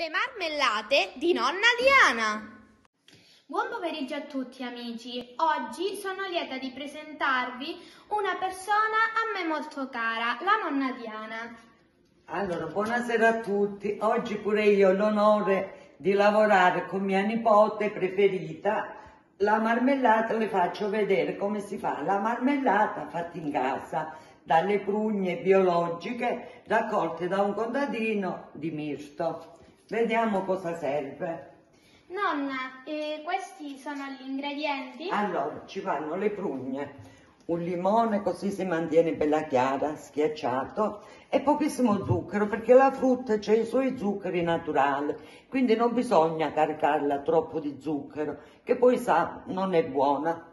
Le marmellate di nonna Diana. Buon pomeriggio a tutti amici, oggi sono lieta di presentarvi una persona a me molto cara, la nonna Diana. Allora, buonasera a tutti. Oggi pure io ho l'onore di lavorare con mia nipote preferita. La marmellata le faccio vedere come si fa. La marmellata fatta in casa dalle prugne biologiche raccolte da un contadino di Mirto. Vediamo cosa serve. Nonna, eh, questi sono gli ingredienti? Allora, ci vanno le prugne, un limone così si mantiene bella chiara, schiacciato e pochissimo zucchero perché la frutta ha i suoi zuccheri naturali, quindi non bisogna caricarla troppo di zucchero che poi sa non è buona.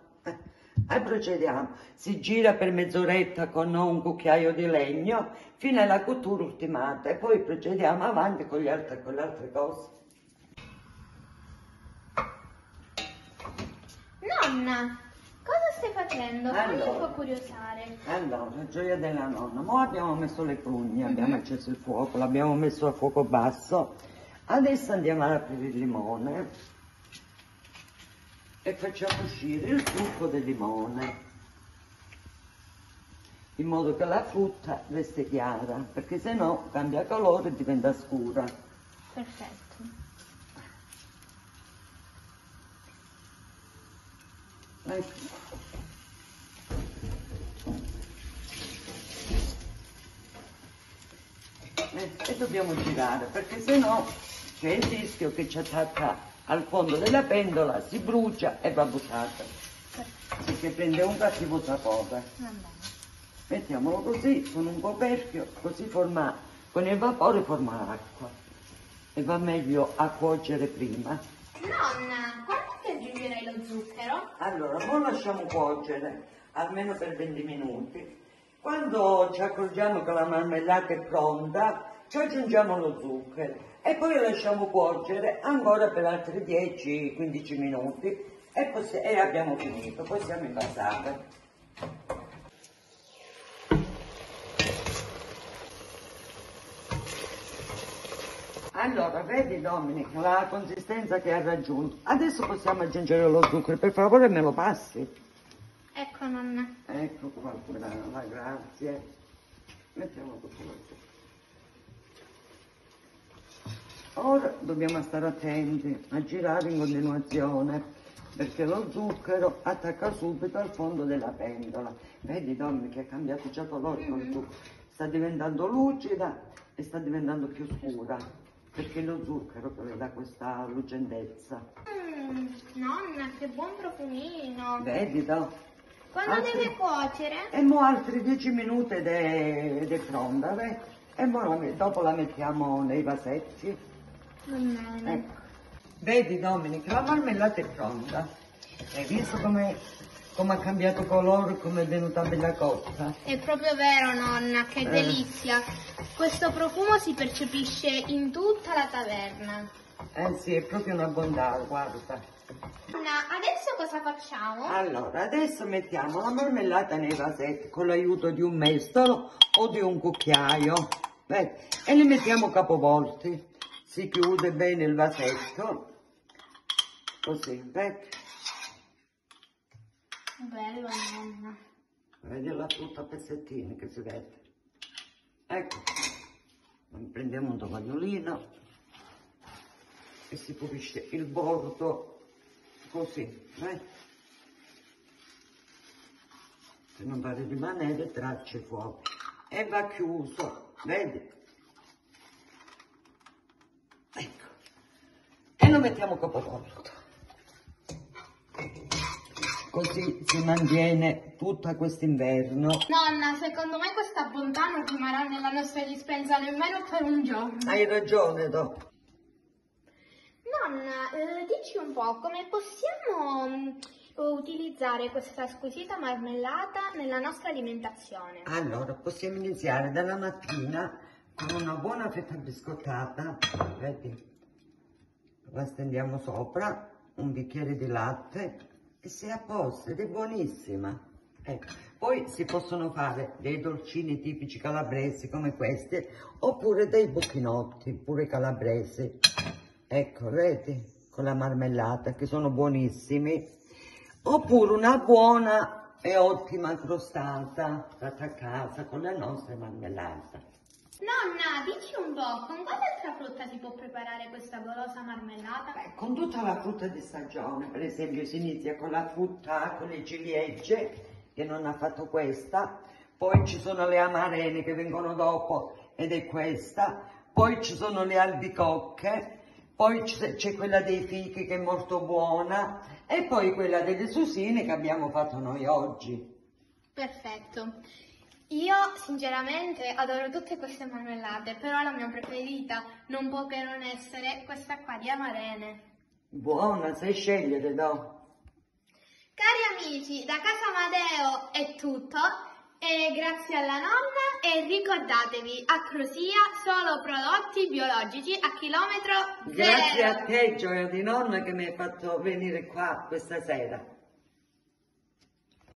E procediamo, si gira per mezz'oretta con un cucchiaio di legno fino alla cottura ultimata e poi procediamo avanti con, altri, con le altre cose. Nonna, cosa stai facendo? Fammi Allora. un po' curiosare. Allora, gioia della nonna, ora abbiamo messo le prugne, abbiamo acceso il fuoco, l'abbiamo messo a fuoco basso. Adesso andiamo ad aprire il limone e facciamo uscire il succo del limone in modo che la frutta resti chiara, perché se no cambia colore e diventa scura. Perfetto. Ecco. Eh, E dobbiamo girare perché se no c'è il rischio che ci attacca al fondo della pentola, si brucia e va buttata. Perché prende un cattivo sapore. Mettiamolo così con un coperchio, così forma, con il vapore forma l'acqua. E va meglio a cuocere prima. Nonna, quando che aggiungerai lo zucchero? Allora, ora lasciamo cuocere almeno per 20 minuti. Quando ci accorgiamo che la marmellata è pronta, ci aggiungiamo lo zucchero e poi lo lasciamo cuocere ancora per altri 10-15 minuti e, e abbiamo finito, possiamo invasare. Allora, vedi Dominic, la consistenza che ha raggiunto. Adesso possiamo aggiungere lo zucchero, per favore me lo passi. Ecco nonna. Ecco qua, brava, grazie. Mettiamo tutto questo. Ora dobbiamo stare attenti a girare in continuazione perché lo zucchero attacca subito al fondo della pentola. Vedi Dommi che ha cambiato già colore con il zucchero. Sta diventando lucida e sta diventando più scura perché lo zucchero che le dà questa lucentezza. Mm, nonna, che buon profumino. Vedi Dom? Quando altri- deve cuocere? E mo altri 10 minuti ed è, ed è pronta, beh? E met- dopo la mettiamo nei vasetti. Bene. Ecco. Vedi Domenica, la marmellata è pronta. Hai visto come, come ha cambiato colore, come è venuta bella cotta? È proprio vero, nonna, che Eh. delizia. Questo profumo si percepisce in tutta la taverna. Eh sì, è proprio una bontà, guarda. Nonna, adesso cosa facciamo? Allora, adesso mettiamo la marmellata nei vasetti con l'aiuto di un mestolo o di un cucchiaio. Vedi? E li mettiamo capovolti. Si chiude bene il vasetto. Così, vedi? Bello, nonna. Vedi la frutta a pezzettini che si vede. Ecco. Prendiamo un tovagliolino e si pulisce il bordo così, vedi? Per non fare rimanere tracce fuori. E va chiuso, vedi? Ecco. E lo mettiamo capovolto. Così si mantiene tutto quest'inverno. Nonna, secondo me questa bontà non rimarrà nella nostra dispensa nemmeno per un giorno. Hai ragione, Do. Nonna, eh, dici un po' come possiamo mm, utilizzare questa squisita marmellata nella nostra alimentazione? Allora, possiamo iniziare dalla mattina con una buona fetta biscottata, vedi? La stendiamo sopra, un bicchiere di latte e sei a posto ed è buonissima. Ecco. Poi si possono fare dei dolcini tipici calabresi come questi, oppure dei bucchinotti, pure calabresi. Ecco, vedi, con la marmellata, che sono buonissimi. Oppure una buona e ottima crostata fatta a casa con la nostra marmellata. Nonna, dici un po', con quale altra frutta si può preparare questa golosa marmellata? Beh, con tutta la frutta di stagione, per esempio si inizia con la frutta, con le ciliegie, che non ha fatto questa, poi ci sono le amarene che vengono dopo ed è questa, poi ci sono le albicocche, poi c'è c'è quella dei fichi che è molto buona e poi quella delle susine che abbiamo fatto noi oggi. Perfetto. Io sinceramente adoro tutte queste marmellate, però la mia preferita non può che non essere questa qua di amarene. Buona, sai scegliere, no? Cari amici, da Casa Amadeo è tutto. E grazie alla nonna e ricordatevi, a Crosia solo prodotti biologici a chilometro zero. Grazie a te, Gioia di nonna, che mi hai fatto venire qua questa sera.